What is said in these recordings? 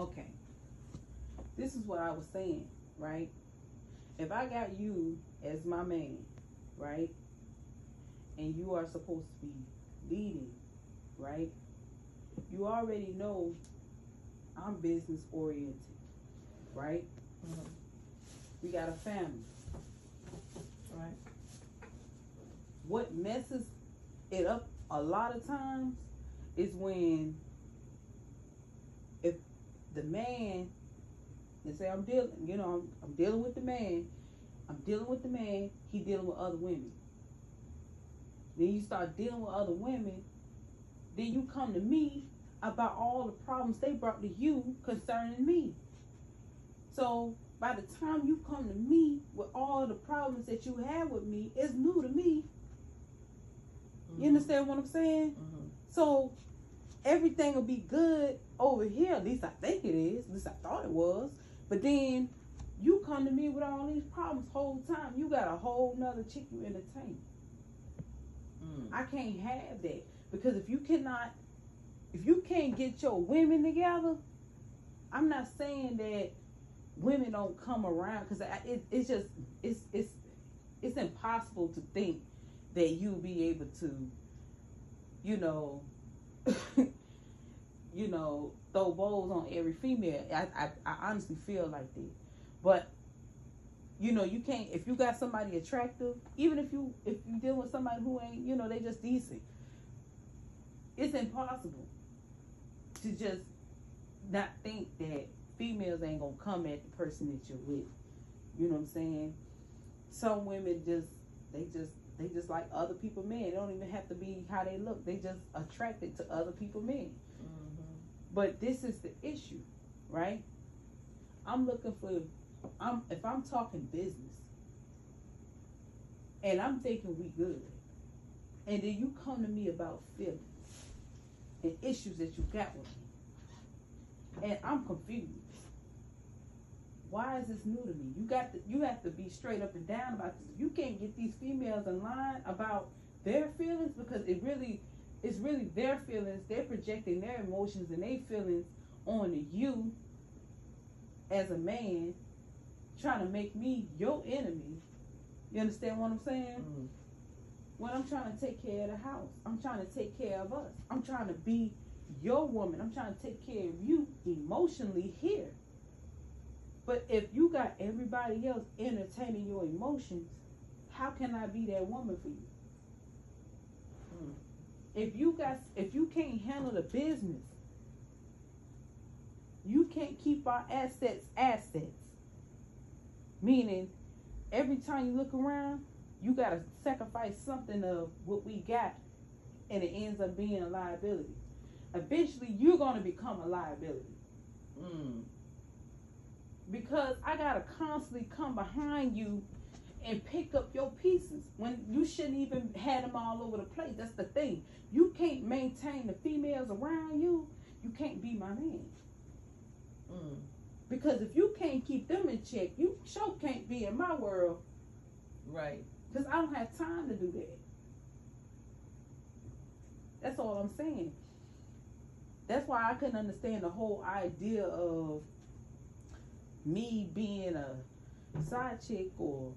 Okay. This is what I was saying, right? If I got you as my man, right? And you are supposed to be leading, right? You already know I'm business oriented, right? Mhm. We got a family. Right. What messes it up a lot of times is when the man and say I'm dealing, you know, I'm, I'm dealing with the man, I'm dealing with the man, he dealing with other women. Then you start dealing with other women, then you come to me about all the problems they brought to you concerning me. So by the time you come to me with all the problems that you have with me, it's new to me. You understand what I'm saying? Mhm. So everything will be good over here. At least I think it is. At least I thought it was. But then you come to me with all these problems whole time. You got a whole nother chick you entertain. Mm. I can't have that because if you cannot, if you can't get your women together, I'm not saying that women don't come around because it, it's just it's it's it's impossible to think that you'll be able to, you know, you know, throw bowls on every female. I, I I honestly feel like that, but you know, you can't if you got somebody attractive, even if you if you deal with somebody who ain't, you know, they just decent. It's impossible to just not think that females ain't gonna come at the person that you're with. You know what I'm saying? Some women just they just they just like other people men. It don't even have to be how they look. They just attracted to other people men. But this is the issue, right? I'm looking for I'm if I'm talking business and I'm thinking we good, and then you come to me about feelings and issues that you got with me, and I'm confused. Why is this new to me? You got to you have to be straight up and down about this. You can't get these females in line about their feelings because it really it's really their feelings. They're projecting their emotions and their feelings on you as a man, trying to make me your enemy. You understand what I'm saying? Mhm. When I'm trying to take care of the house, I'm trying to take care of us. I'm trying to be your woman. I'm trying to take care of you emotionally here. But if you got everybody else entertaining your emotions, how can I be that woman for you? If you got if you can't handle the business, you can't keep our assets assets. Meaning every time you look around, you gotta sacrifice something of what we got and it ends up being a liability. Eventually you're gonna become a liability. Mm. because I gotta constantly come behind you and pick up your pieces when you shouldn't even had them all over the place. That's the thing. You can't maintain the females around you. You can't be my man Mm. because if you can't keep them in check, you sure can't be in my world Right. because I don't have time to do that. That's all I'm saying. That's why I couldn't understand the whole idea of me being a side chick or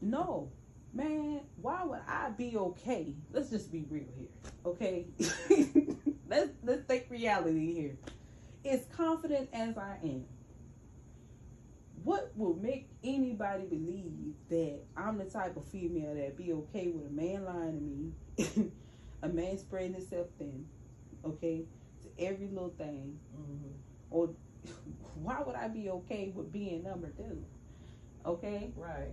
no. Man, why would I be okay? Let's just be real here, okay? let's let's take reality here. As confident as I am, what will make anybody believe that I'm the type of female that be okay with a man lying to me, a man spreading himself thin, okay, to every little thing, Mhm. or why would I be okay with being number two? Okay, Right.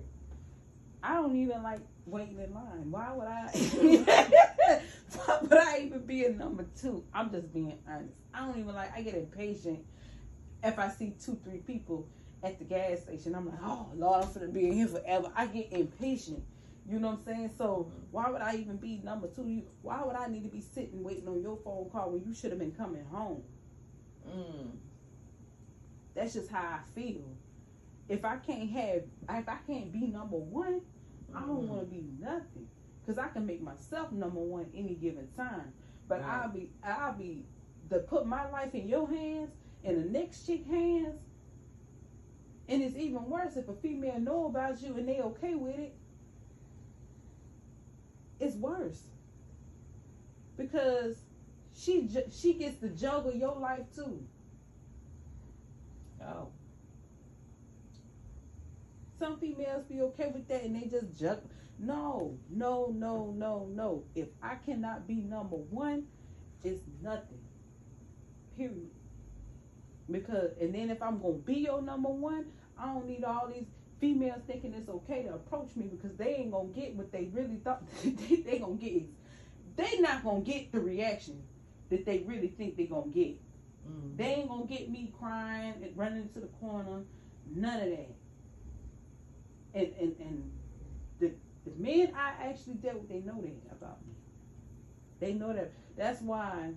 I don't even like waiting in line. Why would I? why would I even be a number two? I'm just being honest. I don't even like. I get impatient if I see two, three people at the gas station. I'm like, oh Lord, I'm gonna be in here forever. I get impatient. You know what I'm saying? So why would I even be number two? You, why would I need to be sitting waiting on your phone call when you should have been coming home? Mm. That's just how I feel. If I can't have, if I can't be number one, I don't Mhm. want to be nothing. Cause I can make myself number one any given time. But Right. I'll be, I'll be, to put my life in your hands in the next chick hands. And it's even worse if a female know about you and they okay with it. It's worse because she she gets to juggle your life too. Oh. Some females be okay with that and they just juggle. No, no, no, no, no. If I cannot be number one, it's nothing. Period. Because and then if I'm gonna be your number one, I don't need all these females thinking it's okay to approach me because they ain't gonna get what they really thought they, they gonna get. They not gonna get the reaction that they really think they gonna get. Mm. They ain't gonna get me crying and running to the corner. None of that. And and and the the men I actually dealt with, they know that about me. They know that. That's why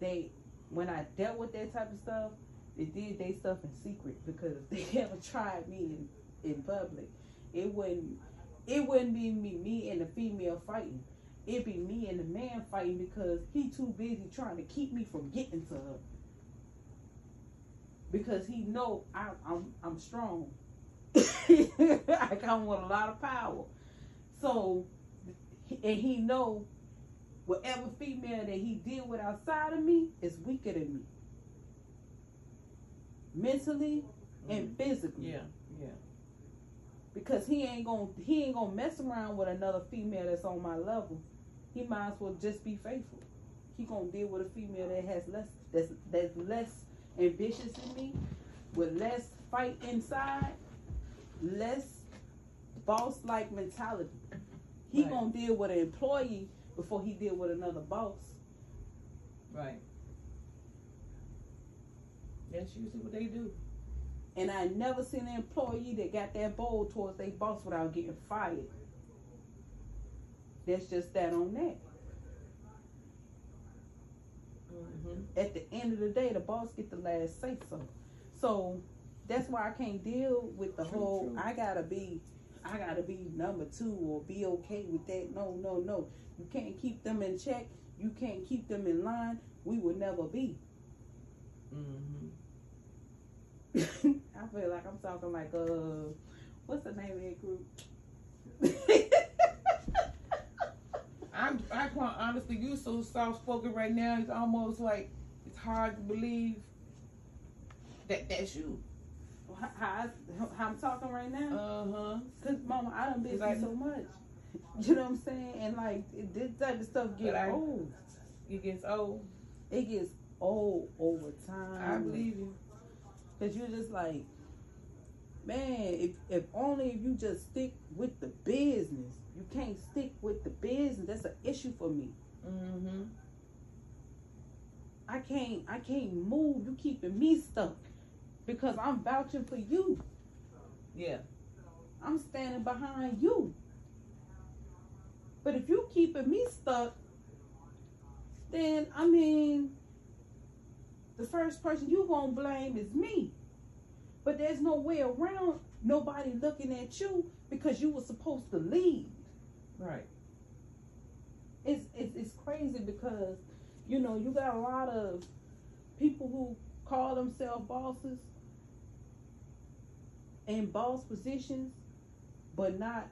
they when I dealt with that type of stuff, they did they stuff in secret because they never tried me in, in public. It wouldn't it wouldn't be me me and the female fighting. It'd be me and the man fighting because he too busy trying to keep me from getting to her because he know I, I'm I'm strong. I come with a lot of power. So, and he know whatever female that he deal with outside of me is weaker than me, mentally and mm-hmm. physically. Yeah, yeah. Because he ain't gonna he ain't gonna mess around with another female that's on my level. He might as well just be faithful. He gonna deal with a female that has less that's that's less ambitious than me, with less fight inside, less boss like mentality. He Right. gonna deal with an employee before he deal with another boss. Right. That's usually what they do. And I never seen an employee that got that bold towards their boss without getting fired. That's just that on that. Mm-hmm. At the end of the day, the boss get the last say so. So that's why I can't deal with the True, whole true. I gotta be I gotta be number two or be okay with that. No, no, no. You can't keep them in check. You can't keep them in line. We will never be. Mm-hmm. I feel like I'm talking like uh what's the name of that group? I'm I quite honestly you so soft spoken right now. It's almost like it's hard to believe that that's you. How, I, how I'm talking right now? Uh huh. Cause mama, I done been like- so much. You know what I'm saying? And like it- this type of stuff get I- old. It gets old. It gets old over time. I believe you. Cause you're just like, man, if if only if you just stick with the business. You can't stick with the business. That's an issue for me. Mm-hmm. I can't I can't move. You keeping me stuck. Because I'm vouching for you. Yeah. I'm standing behind you. But if you keeping me stuck, then I mean, the first person you gonna blame is me. But there's no way around nobody looking at you because you were supposed to lead. Right. It's it's, it's crazy because you know you got a lot of people who call themselves bosses in boss positions, but not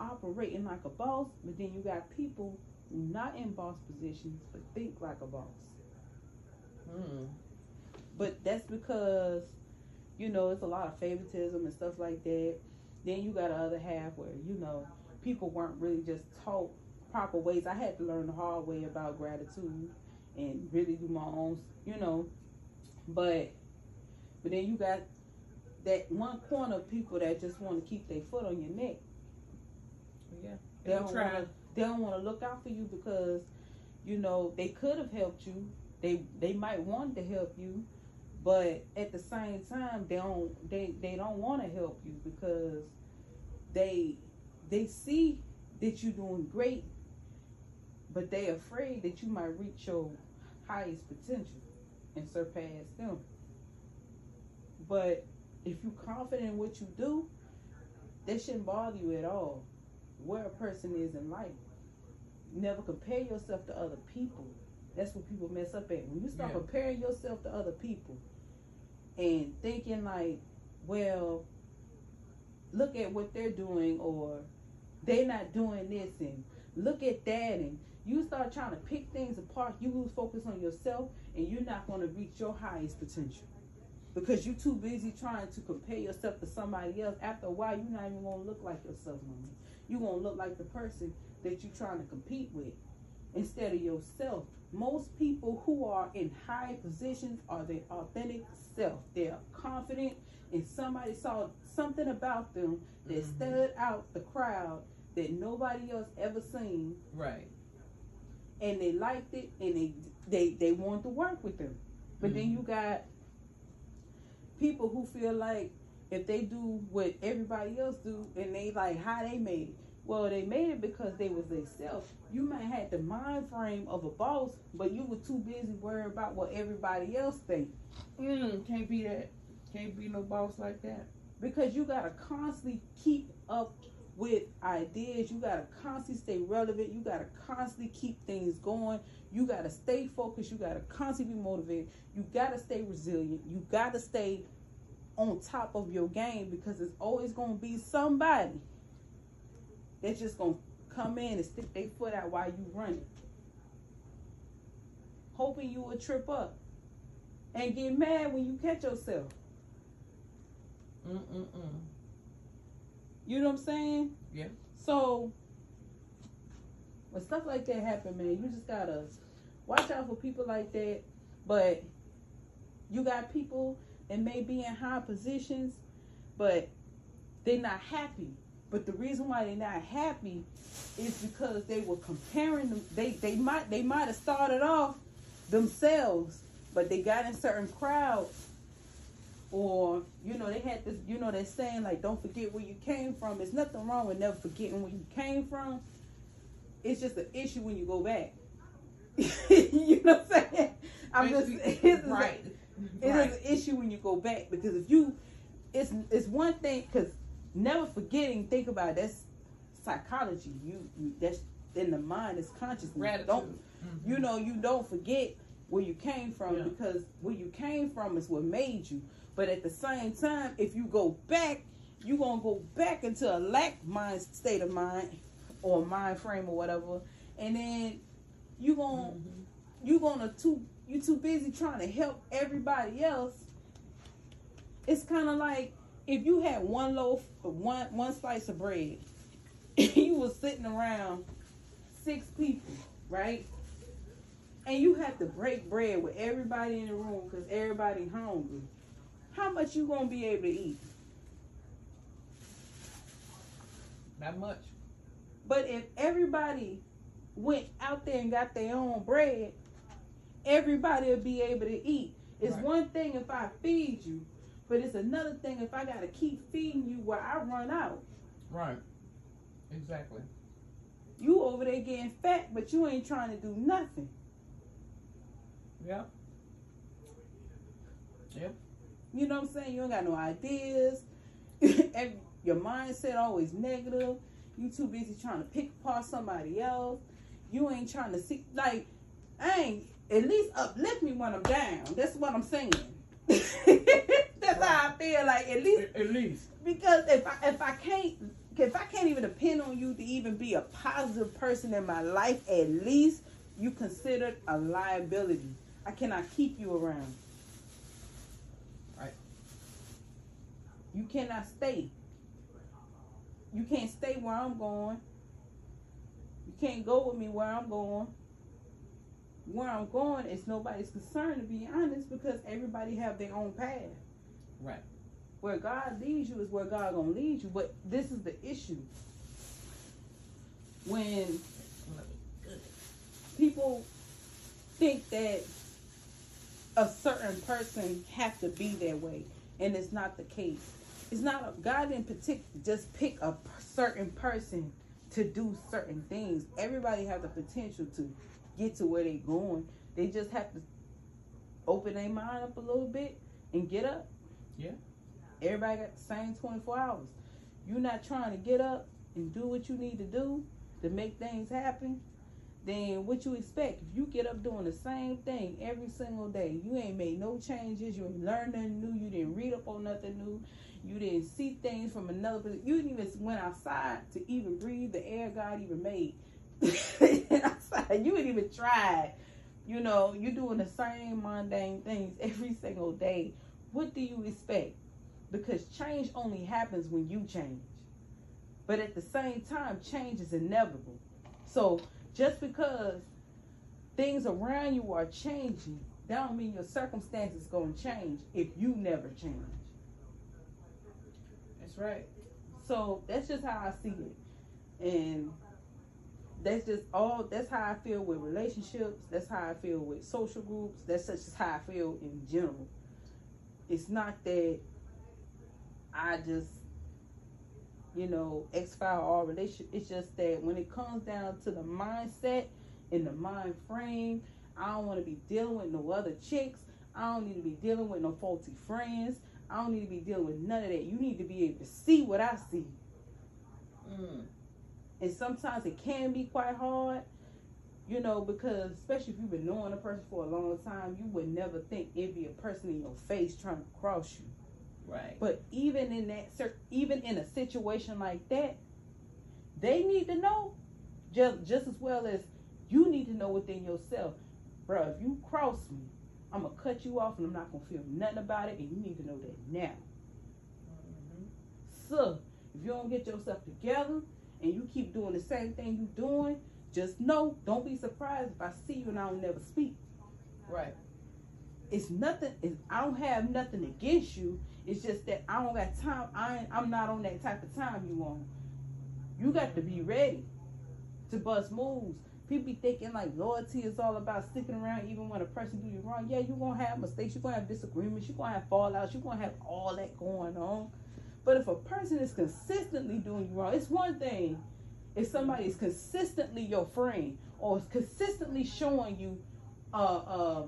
operating like a boss. But then you got people who not in boss positions but think like a boss. Mm. But that's because, you know, it's a lot of favoritism and stuff like that. Then you got the other half where, you know, people weren't really just taught proper ways. I had to learn the hard way about gratitude and really do my own, you know. But but then you got that one corner of people that just want to keep their foot on your neck. Yeah. They don't try. wanna, they don't want to look out for you because, you know, they could have helped you. They they might want to help you, but at the same time, they don't they they don't want to help you because they they see that you're doing great, but they afraid that you might reach your highest potential and surpass them. But if you're confident in what you do, that shouldn't bother you at all where a person is in life. Never compare yourself to other people That's what people mess up at. When you start Yeah. comparing yourself to other people and thinking like, well, look at what they're doing or they're not doing this and look at that and you start trying to pick things apart, you lose focus on yourself and you're not going to reach your highest potential. Because you're too busy trying to compare yourself to somebody else. After a while, you're not even going to look like yourself no more. You're going to look like the person that you're trying to compete with instead of yourself. Most people who are in high positions are their authentic self. They are confident, and somebody saw something about them that Mhm. stood out the crowd that nobody else ever seen, Right. And they liked it, and they they they wanted to work with them. But then Mhm. you got people who feel like if they do what everybody else do, and they like how they made it. Well, they made it because they was themselves. You might have the mind frame of a boss, but you were too busy worrying about what everybody else think. Mm, can't be that. Can't be no boss like that. Because you gotta constantly keep up with ideas. You gotta constantly stay relevant. You gotta constantly keep things going. You gotta stay focused. You gotta constantly be motivated. You gotta stay resilient. You gotta stay on top of your game because it's always gonna be somebody that's just gonna come in and stick their foot out while you're running. Hoping you will trip up and get mad when you catch yourself. Mm-mm-mm. You know what I'm saying? Yeah. So when stuff like that happen, man, you just gotta watch out for people like that. But you got people that may be in high positions, but they're not happy. But the reason why they're not happy is because they were comparing them. They they might they might have started off themselves, but they got in certain crowds or you know they had this you know they're saying like don't forget where you came from there's nothing wrong with never forgetting where you came from it's just an issue when you go back you know what i'm saying i'm just it's a- right. it is an issue when you go back because if you it's it's one thing because never forgetting think about it, that's psychology you, you that's in the mind it's consciousness Gratitude. don't Mhm. you know, you don't forget where you came from Yeah. because where you came from is what made you. But at the same time, if you go back, you're gonna go back into a lack mind state of mind or mind frame or whatever, and then you're gonna Mhm. you gonna too you too busy trying to help everybody else. It's kind of like if you had one loaf, one one slice of bread, you was sitting around six people, right? And you have to break bread with everybody in the room because everybody hungry. How much you gonna be able to eat? Not much. But if everybody went out there and got their own bread, everybody will be able to eat. It's Right. one thing if I feed you, but it's another thing if I gotta keep feeding you where I run out. Right. Exactly. You over there getting fat, but you ain't trying to do nothing. Yep. Yep. You know what I'm saying? You don't got no ideas. your mindset always negative. You too busy trying to pick apart somebody else. You ain't trying to see like I ain't at least uplift me when I'm down. That's what I'm saying. That's how I feel like at least At, at least. because if I if I can't if I can't even depend on you to even be a positive person in my life, at least you considered a liability. I cannot keep you around. Right. You cannot stay. You can't stay where I'm going. You can't go with me where I'm going. Where I'm going is nobody's concern to be honest because everybody have their own path. Right. Where God leads you is where God gonna lead you. But this is the issue. When people think that a certain person have to be that way, and it's not the case. It's not a, God in particular just pick a certain person to do certain things. Everybody have the potential to get to where they're going. They just have to open their mind up a little bit and get up. Yeah. Everybody got the same 24 hours. You're not trying to get up and do what you need to do to make things happen, then what you expect? If you get up doing the same thing every single day, you ain't made no changes, you ain't learned nothing new, you didn't read up on nothing new, you didn't see things from another you didn't even went outside to even breathe the air God even made. you didn't even try. You know, you're doing the same mundane things every single day. What do you expect? Because change only happens when you change. But at the same time, change is inevitable. So just because things around you are changing, that don't mean your circumstances gonna change if you never change. That's right. So that's just how I see it. And that's just all that's how I feel with relationships, that's how I feel with social groups, that's just how I feel in general. It's not that I just you know, X file all relationship. It's just that when it comes down to the mindset and the mind frame, I don't want to be dealing with no other chicks. I don't need to be dealing with no faulty friends. I don't need to be dealing with none of that. You need to be able to see what I see. Mm. And sometimes it can be quite hard, you know, because especially if you've been knowing a person for a long time, you would never think it'd be a person in your face trying to cross you. Right. But even in that, even in a situation like that, they need to know just just as well as you need to know within yourself, bro. If you cross me, I'm gonna cut you off, and I'm not gonna feel nothing about it, and you need to know that now. Mm-hmm. So if you don't get yourself together and you keep doing the same thing you're doing, just know, don't be surprised if I see you and I don't never speak. Right. It's nothing. It's, I don't have nothing against you. It's just that I don't got time. I I'm not on that type of time you on. You got to be ready to bust moves. People be thinking like loyalty is all about sticking around even when a person do you wrong. Yeah, you're gonna have mistakes, you're gonna have disagreements, you're gonna have fallouts, you're gonna have all that going on. But if a person is consistently doing you wrong, it's one thing if somebody is consistently your friend or is consistently showing you uh, uh,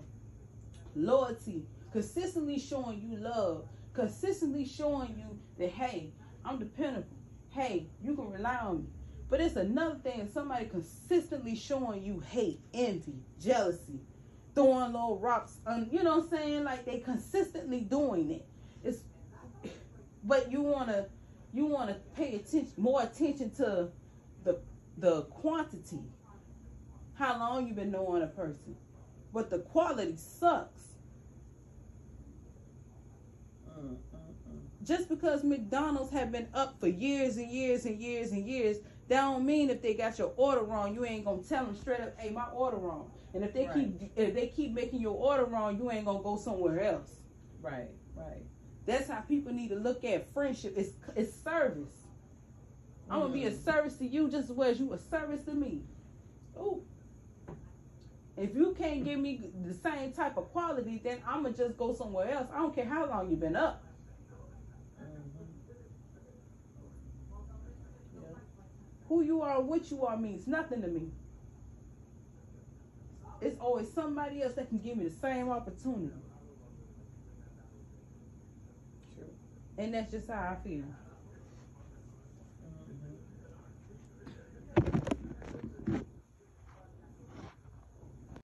loyalty, consistently showing you love, consistently showing you that hey, I'm dependable. Hey, you can rely on me. But it's another thing somebody consistently showing you hate, envy, jealousy, throwing little rocks, on, you know what I'm saying? Like they consistently doing it. It's but you wanna you wanna pay attention more attention to the the quantity. How long you been knowing a person. But the quality sucks. Just because McDonald's have been up for years and years and years and years, that don't mean if they got your order wrong, you ain't gonna tell them straight up, "Hey, my order wrong." And if they right. keep if they keep making your order wrong, you ain't gonna go somewhere else. Right, right. That's how people need to look at friendship. It's it's service. Mm. I'm gonna be a mm. service to you just as well as you a service to me. Ooh. If you can't give me the same type of quality, then I'm gonna just go somewhere else. I don't care how long you've been up. Who you are, what you are means nothing to me. It's always somebody else that can give me the same opportunity. True. And that's just how I feel.